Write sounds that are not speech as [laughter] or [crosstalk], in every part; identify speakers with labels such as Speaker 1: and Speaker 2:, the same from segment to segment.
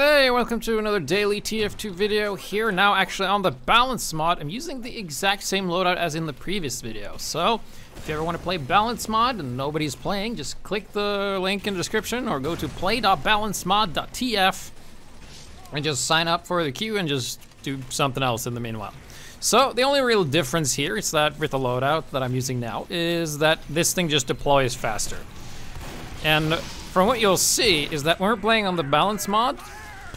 Speaker 1: Hey, welcome to another daily TF2 video here. Now actually on the balance mod, I'm using the exact same loadout as in the previous video. So, if you ever want to play balance mod and nobody's playing, just click the link in the description or go to play.balancemod.tf and just sign up for the queue and just do something else in the meanwhile. So, the only real difference here is that with the loadout that I'm using now is that this thing just deploys faster. And from what you'll see is that when we're playing on the balance mod,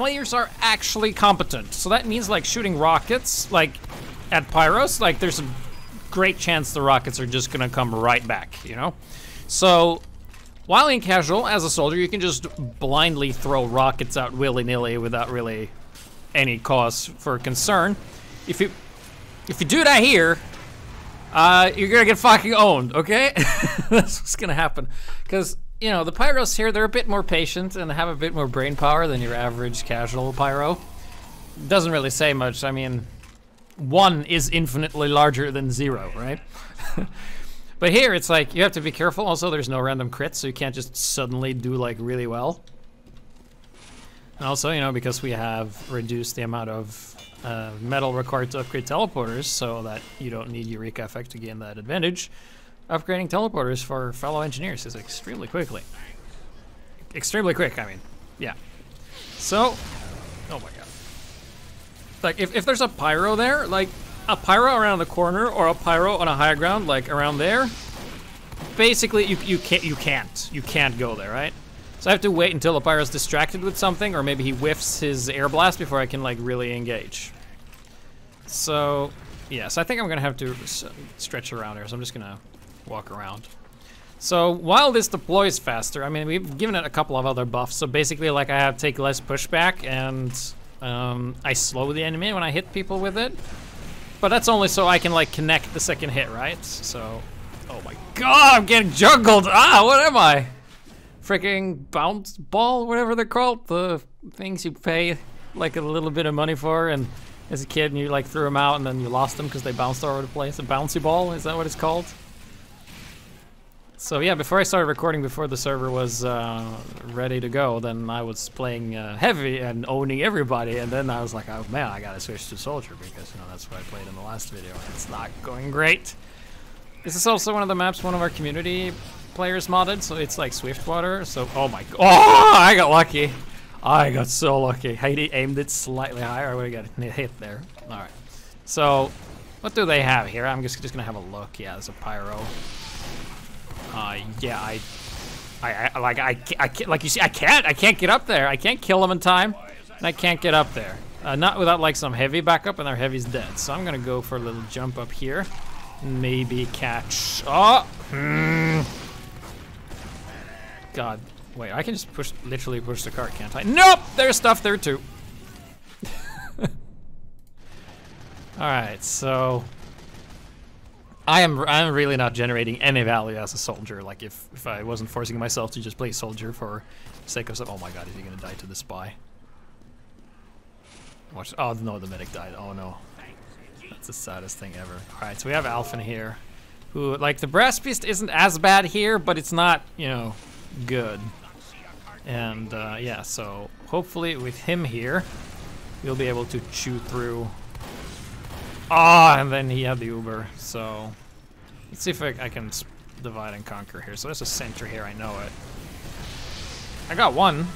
Speaker 1: players are actually competent. So that means like shooting rockets, like at Pyros, like there's a great chance the rockets are just gonna come right back, you know? So while in casual, as a soldier, you can just blindly throw rockets out willy-nilly without really any cause for concern. If you if you do that here, uh, you're gonna get fucking owned, okay? [laughs] That's what's gonna happen. Because you know, the pyros here, they're a bit more patient and have a bit more brain power than your average casual pyro. Doesn't really say much. I mean, one is infinitely larger than zero, right? [laughs] but here, it's like, you have to be careful. Also, there's no random crits, so you can't just suddenly do, like, really well. And also, you know, because we have reduced the amount of uh, metal required to upgrade teleporters so that you don't need Eureka Effect to gain that advantage, upgrading teleporters for fellow engineers is extremely quickly. Extremely quick, I mean. Yeah. So, oh my god. Like, if, if there's a pyro there, like, a pyro around the corner or a pyro on a high ground, like around there, basically you, you can't you can't you can't go there, right? So I have to wait until the pyro's distracted with something, or maybe he whiffs his air blast before I can like really engage. So, yes, yeah, so I think I'm gonna have to stretch around here. So I'm just gonna walk around. So while this deploys faster, I mean, we've given it a couple of other buffs. So basically, like I have take less pushback and um, I slow the enemy when I hit people with it. But that's only so I can like connect the second hit, right? So, oh my god, I'm getting juggled. Ah, what am I? Freaking bounce ball, whatever they're called. The things you pay like a little bit of money for and as a kid and you like threw them out and then you lost them because they bounced all over the place. A bouncy ball, is that what it's called? So yeah, before I started recording, before the server was uh, ready to go, then I was playing uh, heavy and owning everybody, and then I was like, oh man, I gotta switch to soldier because you know that's what I played in the last video, and it's not going great. This is also one of the maps one of our community players modded, so it's like Swiftwater. So oh my, oh, I got lucky. I got so lucky. Heidi aimed it slightly higher. I would have got hit there. All right. So what do they have here? I'm just just gonna have a look. Yeah, there's a pyro. Uh, yeah, I, I, I like, I, I can't, like you see, I can't, I can't get up there. I can't kill them in time, and I can't get up there. Uh, not without like some heavy backup, and our heavy's dead. So I'm gonna go for a little jump up here. Maybe catch. Oh, hmm. God, wait, I can just push, literally push the cart, can't I? Nope, there's stuff there too. [laughs] All right, so I am I'm really not generating any value as a soldier. Like if, if I wasn't forcing myself to just play soldier for sake of oh my god, is he gonna die to the spy? Watch oh no the medic died. Oh no. That's the saddest thing ever. Alright, so we have Alphen here. Who like the brass beast isn't as bad here, but it's not, you know, good. And uh, yeah, so hopefully with him here, we'll be able to chew through Ah, oh, and then he had the Uber, so... Let's see if I, I, can divide and conquer here. So there's a sentry here, I know it. I got one.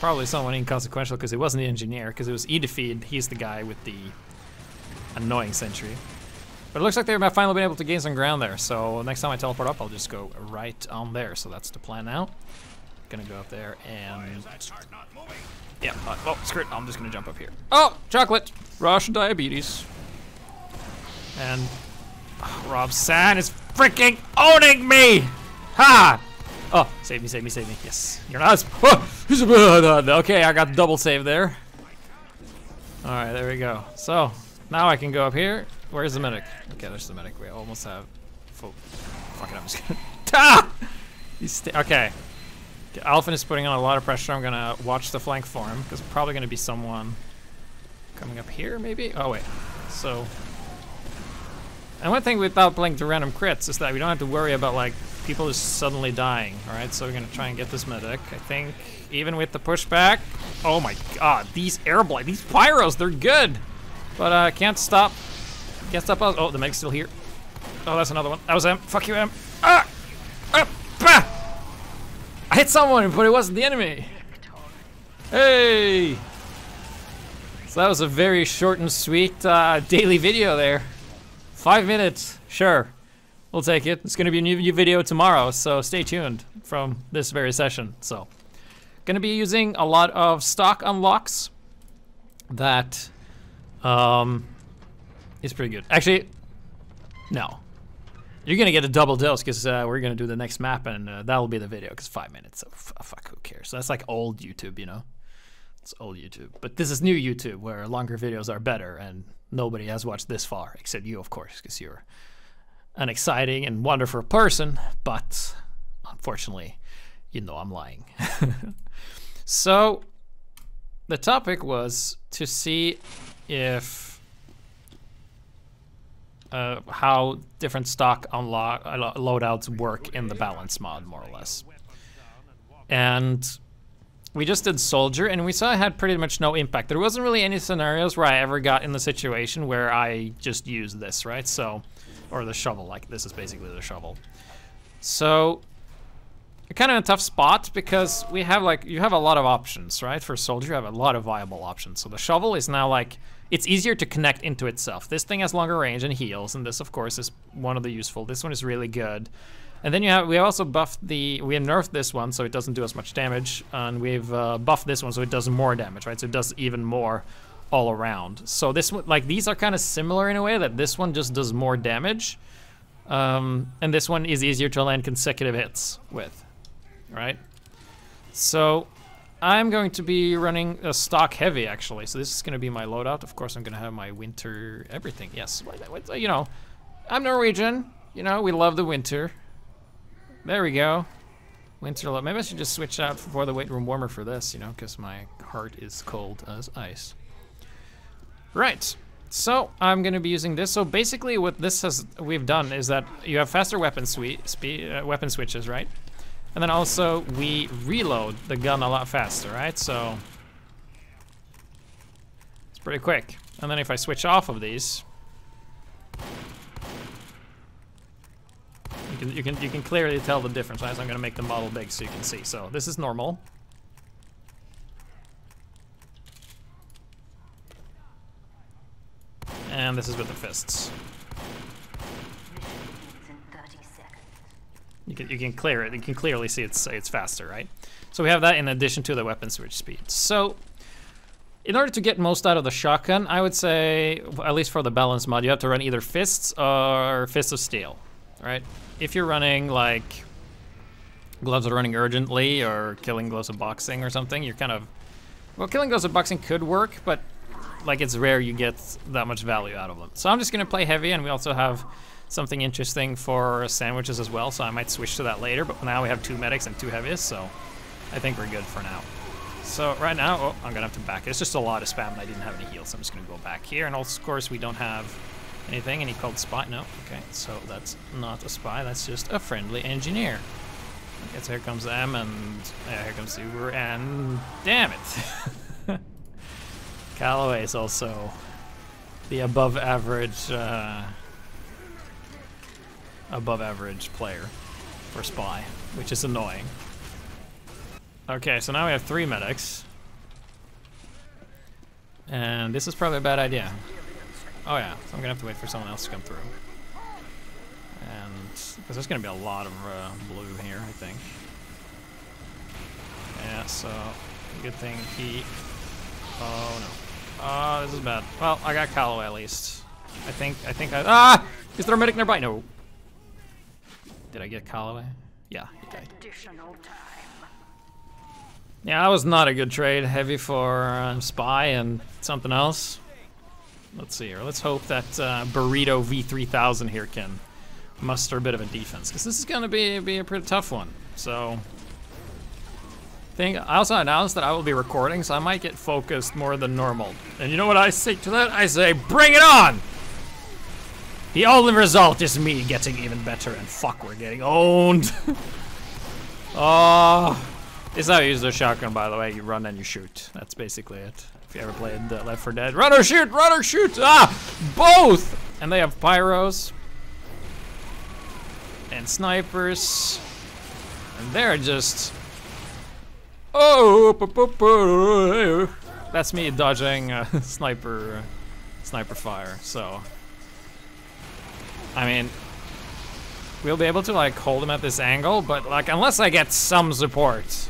Speaker 1: Probably someone inconsequential because it wasn't the engineer, because it was Edefeed. He's the guy with the annoying sentry. But it looks like they've finally been able to gain some ground there, so next time I teleport up, I'll just go right on there. So that's the plan now. Gonna go up there and... Yeah, uh, oh, screw it, I'm just gonna jump up here. Oh, chocolate! Russian diabetes. And oh, Rob-San is freaking owning me! Ha! Oh, save me, save me, save me. Yes. You're not. Oh, okay, I got double save there. Alright, there we go. So, now I can go up here. Where's the medic? Okay, there's the medic. We almost have full. Fuck it, I'm just gonna. ah! Okay. Alphen is putting on a lot of pressure. I'm gonna watch the flank for him, because probably gonna be someone coming up here, maybe? Oh, wait. So, and one thing without playing to random crits is that we don't have to worry about like people just suddenly dying, alright? So we're gonna try and get this medic. I think even with the pushback, Oh my god, these airblade, these pyros, they're good. But I uh, can't stop. Can't stop us. Oh, the meg's still here. Oh, that's another one. That was M. Fuck you, M. Ah! Ah! Bah! I hit someone, but it wasn't the enemy. Hey! So that was a very short and sweet uh, daily video there. Five minutes, sure. We'll take it. It's gonna be a new video tomorrow, so stay tuned from this very session. So, gonna be using a lot of stock unlocks that um, is pretty good. Actually, no. You're gonna get a double dose because uh, we're gonna do the next map and uh, that'll be the video because five minutes. So fuck, who cares? So that's like old YouTube, you know. It's old YouTube, but this is new YouTube where longer videos are better and nobody has watched this far except you, of course, because you're an exciting and wonderful person. But unfortunately, you know I'm lying. [laughs] so the topic was to see if uh, how different stock unlock uh, loadouts work in the balance mod, more or less. And we just did soldier, and we saw it had pretty much no impact. There wasn't really any scenarios where I ever got in the situation where I just used this, right? So, or the shovel, like this is basically the shovel. So kind of a tough spot because we have like, you have a lot of options, right? For soldier, you have a lot of viable options. So the shovel is now like, it's easier to connect into itself. This thing has longer range and heals, and this of course is one of the useful. This one is really good. And then you have, we also buffed the, we have nerfed this one so it doesn't do as much damage, and we've uh, buffed this one so it does more damage, right? So it does even more all around. So this one, like these are kind of similar in a way that this one just does more damage, um, and this one is easier to land consecutive hits with right? So I'm going to be running a stock heavy actually. So this is going to be my loadout. Of course, I'm going to have my winter everything. Yes, you know, I'm Norwegian. You know, we love the winter. There we go. Winter load. Maybe I should just switch out for the weight room warmer for this, you know, because my heart is cold as ice. Right. So I'm going to be using this. So basically, what this has we've done is that you have faster weapon suite, speed, uh, weapon switches, right? And then also we reload the gun a lot faster, right? So it's pretty quick. And then if I switch off of these, you can you can you can clearly tell the difference. Right? So I'm gonna make the model big so you can see. So this is normal. And this is with the fists. You can you can clear it. You can clearly see it's it's faster, right? So we have that in addition to the weapon switch speed. So in order to get most out of the shotgun, I would say, at least for the balance mod, you have to run either fists or fists of steel, right? If you're running like gloves of running urgently or killing gloves of boxing or something, you're kind of well, killing gloves of boxing could work, but like it's rare you get that much value out of them. So I'm just gonna play heavy, and we also have something interesting for sandwiches as well, so I might switch to that later, but now we have two medics and two heavies, so I think we're good for now. So right now, oh, I'm gonna have to back. It's just a lot of spam and I didn't have any heals, so I'm just gonna go back here. And of course, we don't have anything. and he called spy? No. Okay, so that's not a spy. That's just a friendly engineer. Okay, so here comes them, and yeah, here comes Uber, and damn it. [laughs] Callaway is also the above average uh, above average player for Spy, which is annoying. Okay, so now we have three medics. And this is probably a bad idea. Oh yeah, so I'm gonna have to wait for someone else to come through. And, because there's gonna be a lot of uh, blue here, I think. Yeah, so, good thing he, oh no. Oh, this is bad. Well, I got Callaway at least. I think, I think I, ah! Is there a medic nearby? No. Did I get Callaway? Yeah, he died. Yeah, that was not a good trade. Heavy for uh, Spy and something else. Let's see here. Let's hope that uh, Burrito V3000 here can muster a bit of a defense, because this is going to be, be a pretty tough one. So, think I also announced that I will be recording, so I might get focused more than normal. And you know what I say to that? I say, bring it on! The only result is me getting even better, and fuck, we're getting owned. oh, [laughs] it's how you use the shotgun, by the way. You run and you shoot. That's basically it. If you ever played uh, Left 4 Dead. Run or shoot! Run or shoot! Ah! Both! And they have pyros. And snipers. And they're just... Oh! That's me dodging uh, [laughs] sniper, sniper fire, so... I mean, we'll be able to like hold him at this angle, but like unless I get some support.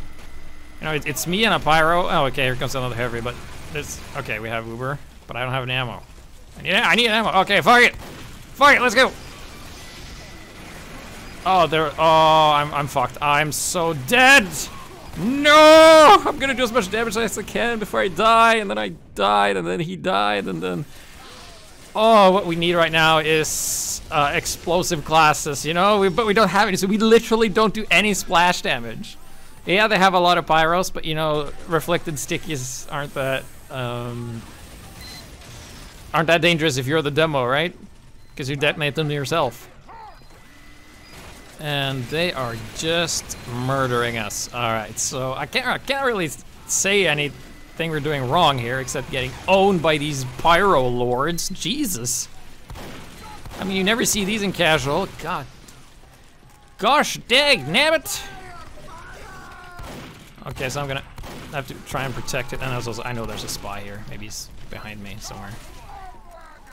Speaker 1: You know, it, it's me and a pyro. Oh, okay, here comes another heavy, but this, okay, we have Uber, but I don't have an ammo. I need, I need ammo. Okay, fuck it. Fuck it, let's go. Oh, there, oh, I'm, I'm fucked. I'm so dead. No, I'm gonna do as much damage as I can before I die, and then I died, and then he died, and then, oh, what we need right now is uh, explosive classes, you know, we, but we don't have any, so we literally don't do any splash damage. Yeah, they have a lot of pyros, but you know, reflected stickies aren't that um, aren't that dangerous if you're the demo, right? Because you detonate them yourself. And they are just murdering us. All right, so I can't I can't really say anything we're doing wrong here, except getting owned by these pyro lords. Jesus. I mean, you never see these in casual. God. Gosh dang, nabbit. Okay, so I'm gonna have to try and protect it. And also, I know there's a spy here. Maybe he's behind me somewhere.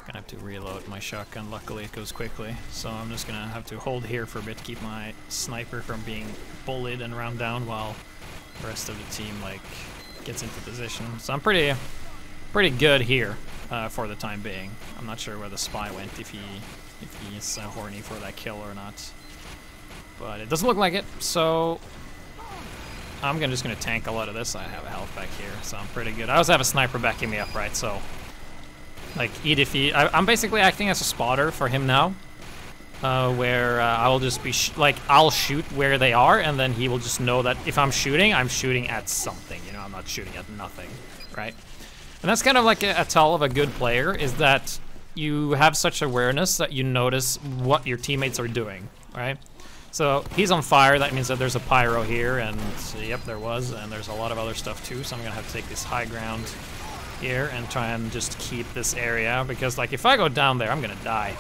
Speaker 1: Gonna have to reload my shotgun. Luckily, it goes quickly. So I'm just gonna have to hold here for a bit to keep my sniper from being bullied and round down while the rest of the team like gets into position. So I'm pretty, pretty good here uh, for the time being. I'm not sure where the spy went. If he, if he's uh, horny for that kill or not. But it doesn't look like it. So I'm gonna, just gonna tank a lot of this. I have a health back here, so I'm pretty good. I also have a sniper backing me up, right? So, like, E defeat. I, am basically acting as a spotter for him now, uh, where uh, I will just be like I'll shoot where they are, and then he will just know that if I'm shooting, I'm shooting at something. You know, I'm not shooting at nothing, right? And that's kind of like a, a tell of a good player is that you have such awareness that you notice what your teammates are doing, right? So he's on fire, that means that there's a pyro here, and yep, there was, and there's a lot of other stuff too, so I'm gonna have to take this high ground here and try and just keep this area, because like if I go down there, I'm gonna die.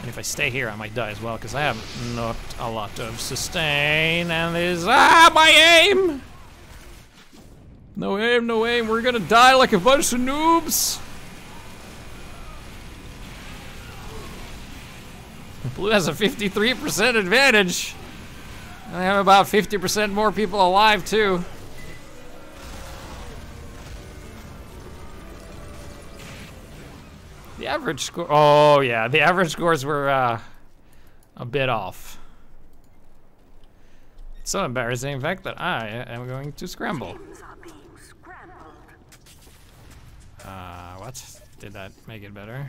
Speaker 1: And if I stay here, I might die as well, because I have not a lot of sustain, and there's, ah, my aim! No aim, no aim, we're gonna die like a bunch of noobs! Blue has a 53% advantage. And they have about 50% more people alive, too. The average score, oh yeah, the average scores were uh, a bit off. It's so embarrassing, in fact, that I am going to scramble. Uh, what? Did that make it better?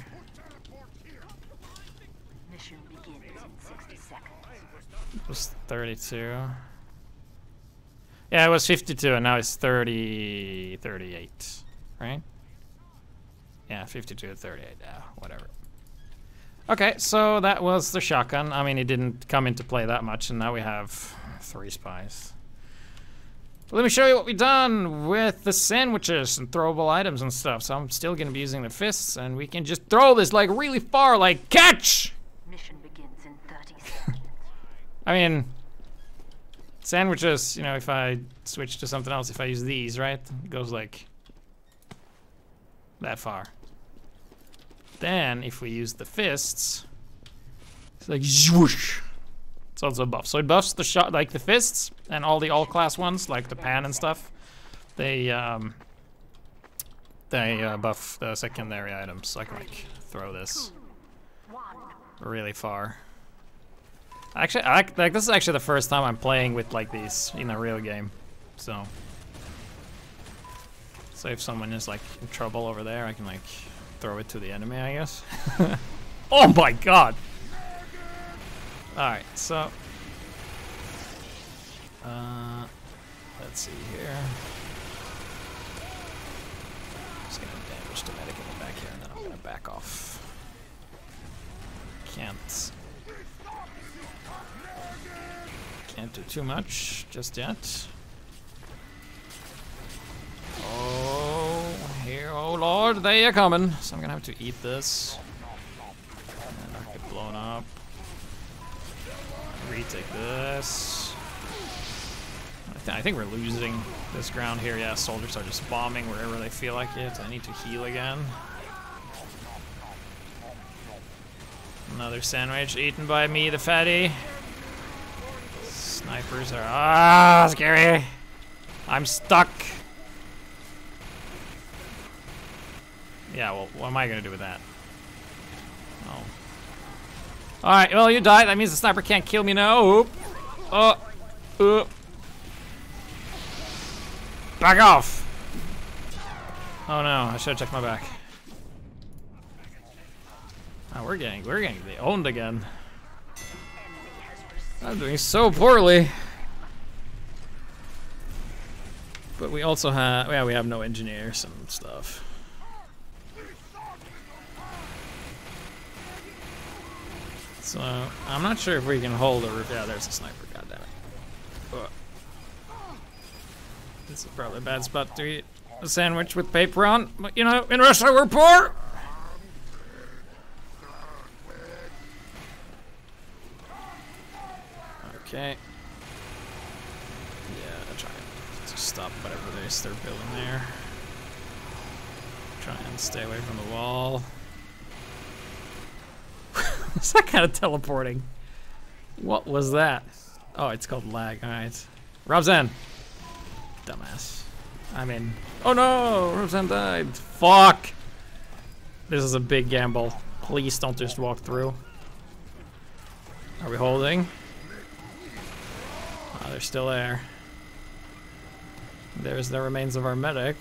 Speaker 1: Was 32. Yeah, it was 52 and now it's 30, 38, right? Yeah, 52 to 38, yeah, whatever. Okay, so that was the shotgun. I mean, it didn't come into play that much, and now we have three spies. Let me show you what we've done with the sandwiches and throwable items and stuff. So I'm still gonna be using the fists, and we can just throw this like really far, like catch! I mean, sandwiches, you know, if I switch to something else, if I use these, right? It goes like that far. Then, if we use the fists, it's like zwoosh. It's also a buff. So it buffs the shot, like the fists, and all the all-class ones, like the pan and stuff. They, um, they uh, buff the secondary items. So I can like throw this really far. Actually, I, like this is actually the first time I'm playing with like these in a real game, so. So if someone is like in trouble over there, I can like throw it to the enemy, I guess. [laughs] oh my god! Alright, so. Uh, let's see here. Just gonna damage the medic in the back here, and then I'm gonna back off. Can't into too much just yet. Oh, here, oh lord, they are coming. So I'm gonna have to eat this. And not get blown up. Retake this. I, th I think we're losing this ground here. Yeah, soldiers are just bombing wherever they feel like it. I need to heal again. Another sandwich eaten by me, the fatty. Snipers are ah scary. I'm stuck. Yeah, well, what am I gonna do with that? Oh. Alright, well, you died. That means the sniper can't kill me now. Oop. Oh. Oop. Back off! Oh no, I should have checked my back. Oh, we're getting, we're getting owned again. I'm doing so poorly. But we also have, yeah, we have no engineers and stuff. So, I'm not sure if we can hold a roof. Yeah, there's a sniper, goddammit. This is probably a bad spot to eat a sandwich with paper on. But, you know, in Russia we're poor! Okay. Yeah, try to stop whatever they start building there. Try and stay away from the wall. [laughs] What's that kind of teleporting? What was that? Oh, it's called lag. Alright. Robzan! Dumbass. I'm in. Oh no! Robzan died. Fuck! This is a big gamble. Please don't just walk through. Are we holding? They're still there. There's the remains of our medic.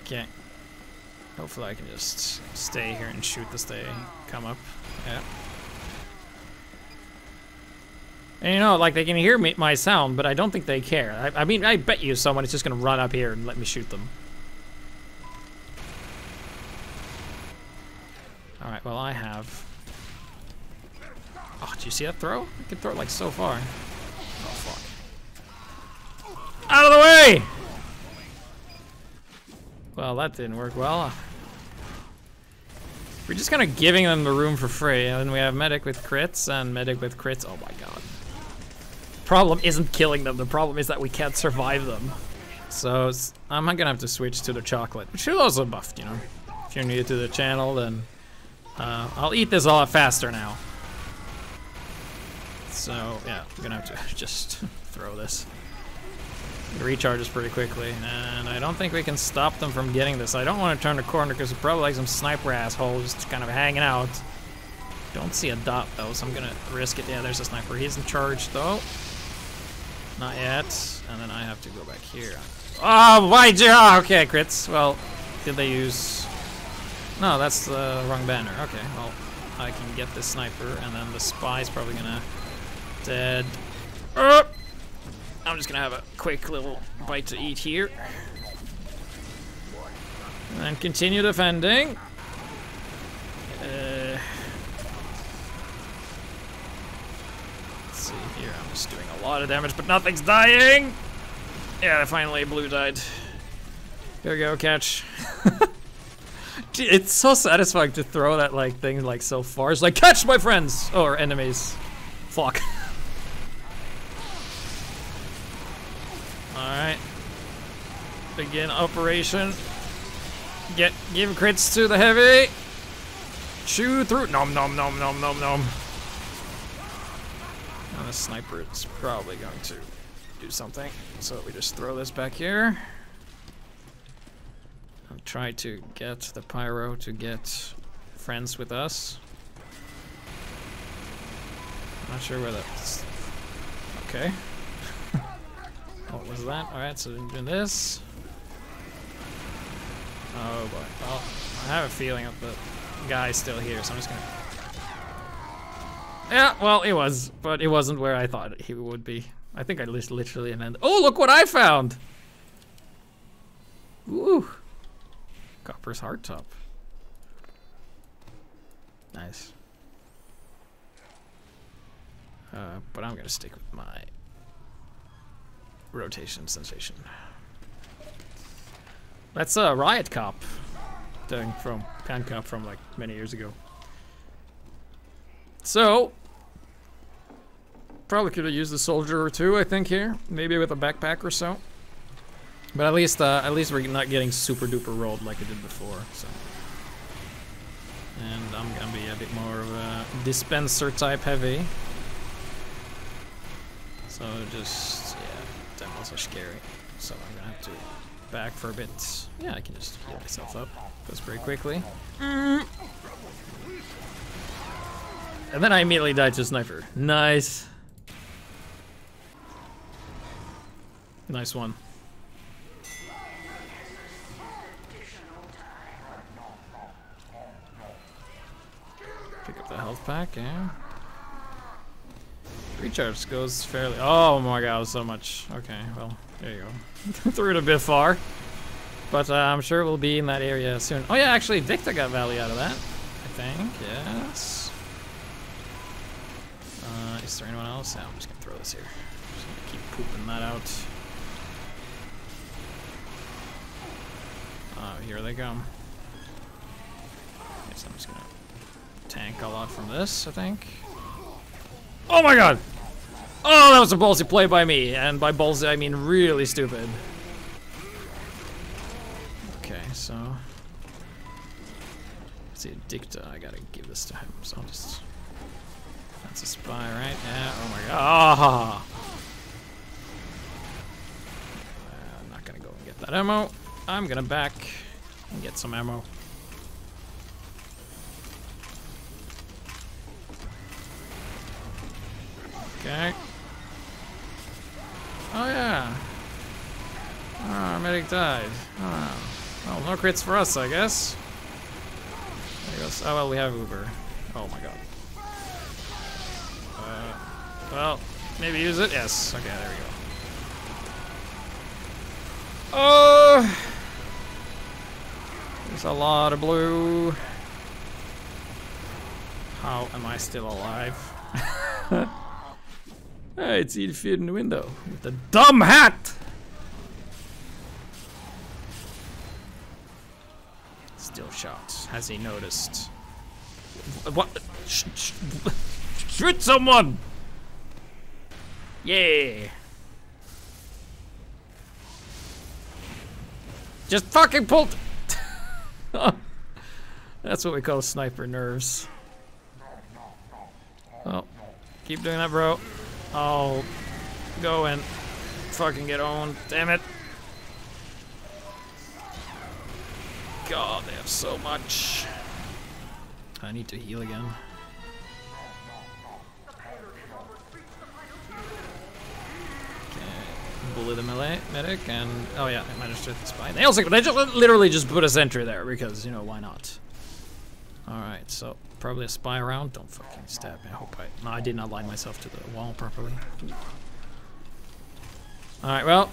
Speaker 1: Okay. Hopefully I can just stay here and shoot this they come up. Yeah. And you know, like they can hear me, my sound, but I don't think they care. I, I mean, I bet you someone is just gonna run up here and let me shoot them. Alright, well I have do you see that throw? I can throw it like so far. Oh, fuck. Out of the way! Well, that didn't work well. We're just kind of giving them the room for free, and we have medic with crits and medic with crits. Oh my god. Problem isn't killing them, the problem is that we can't survive them. So, I'm gonna have to switch to the chocolate, which is also buffed, you know. If you're new to the channel, then uh, I'll eat this a lot faster now. So, yeah, I'm gonna have to [laughs] just throw this. It recharges pretty quickly, and I don't think we can stop them from getting this. I don't want to turn the corner because it's probably like some sniper assholes just kind of hanging out. Don't see a dot though, so I'm gonna risk it. Yeah, there's a sniper. He's in charge though. Not yet. And then I have to go back here. Oh, why? Oh, okay, crits. Well, did they use... No, that's the wrong banner. Okay, well, I can get this sniper, and then the spy's probably gonna Dead. Uh, I'm just gonna have a quick little bite to eat here. And continue defending. Uh, let's see here, I'm just doing a lot of damage, but nothing's dying! Yeah, finally blue died. Here we go, catch. [laughs] it's so satisfying to throw that like thing like so far. It's like, catch my friends! Or enemies. Fuck. [laughs] Begin operation. Get give crits to the heavy. Chew through nom nom nom nom nom nom. And the sniper is probably going to do something. So we just throw this back here. I'll try to get the pyro to get friends with us. Not sure where that's okay. [laughs] What was that? Alright, so doing this. Oh boy. Well, I have a feeling that the guy's still here, so I'm just gonna... Yeah, well, it was, but it wasn't where I thought he would be. I think I literally and Oh, look what I found! Ooh. Copper's hardtop. Nice. Uh, but I'm gonna stick with my rotation sensation. That's a Riot Cop thing from Pan Cop from like many years ago. So, probably could have used a soldier or two, I think here, maybe with a backpack or so. But at least, uh, at least we're not getting super duper rolled like I did before. So, and I'm gonna be a bit more of a dispenser type heavy. So just yeah, demos are scary. So I'm gonna have to back for a bit. Yeah, I can just heal myself up. Goes pretty quickly. Mm. And then I immediately died to a sniper. Nice. Nice one. Pick up the health pack, yeah. Recharge goes fairly. Oh my god, so much. Okay, well, there you go. [laughs] Threw it a bit far. But uh, I'm sure we'll be in that area soon. Oh yeah, actually, Victor got value out of that. I think, yes. Uh, is there anyone else? I'm just gonna throw this here. Just gonna keep pooping that out. Oh, here they come. Guess I'm just gonna tank a lot from this, I think. Oh my god! Oh, that was a ballsy play by me, and by ballsy I mean really stupid. Okay, so... Let's see, Dicta, I gotta give this to him, so I'll just... That's a spy, right? Yeah, oh my god. Ah! Uh, I'm not gonna go and get that ammo. I'm gonna back and get some ammo. Okay. Oh yeah. Ah, oh, medic died. Oh. Well, no crits for us, I guess. There goes. Oh well, we have Uber. Oh my god. Uh, well, maybe use it. Yes. Okay, there we go. Oh, there's a lot of blue. How am I still alive? [laughs] Hey, it's Edith in the window with the dumb hat. Still shots. Has he noticed? What? Sh sh shoot someone! Yeah. Just fucking pulled. [laughs] That's what we call sniper nerves. Oh, keep doing that, bro. I'll go and fucking get owned. Damn it. God, they have so much. I need to heal again. Okay, bully the melee medic, and oh yeah, I managed to hit the spy. They also they just literally just put a sentry there because you know why not. All right, so Probably a spy around. Don't fucking stab me. I hope I... No, I did not line myself to the wall properly. Alright, well.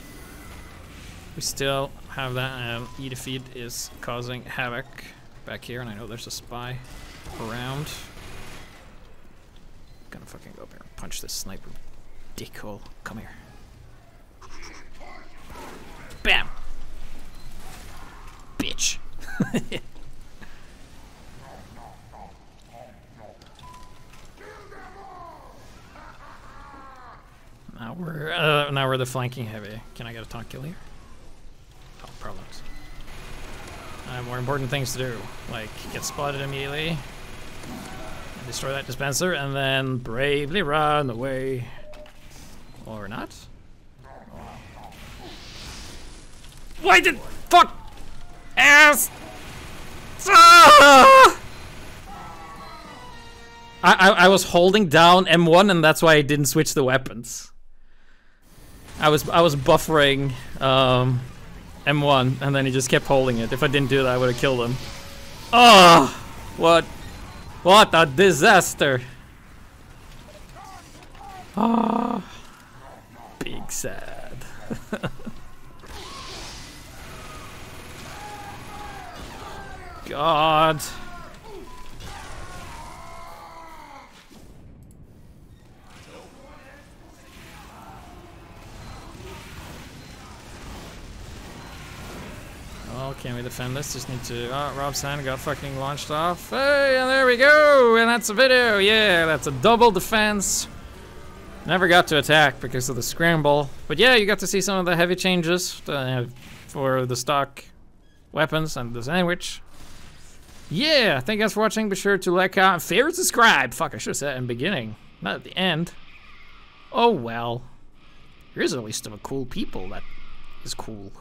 Speaker 1: We still have that. Um, Edifeed is causing havoc back here, and I know there's a spy around. Gonna fucking go up here and punch this sniper dickhole. Come here. Bam! Bitch. [laughs] Now we're uh, now we're the flanking heavy. Can I get a taunt kill here? Oh, problems. I have more important things to do, like get spotted immediately, destroy that dispenser, and then bravely run away. Or not? Why did fuck ass? Ah! I, I I was holding down M1 and that's why I didn't switch the weapons. I was I was buffering um, M1, and then he just kept holding it. If I didn't do that, I would have killed him. Oh, what, what a disaster! Ah, oh, big sad. [laughs] God. Defend this? Just need to. Oh, Rob Sand got fucking launched off. Hey, and there we go! And that's a video. Yeah, that's a double defense. Never got to attack because of the scramble. But yeah, you got to see some of the heavy changes uh, for the stock weapons and the sandwich. Yeah, thank you guys for watching. Be sure to like, comment, favorite, subscribe. Fuck, I should have said in the beginning, not at the end. Oh well. Here's a list of cool people that is cool.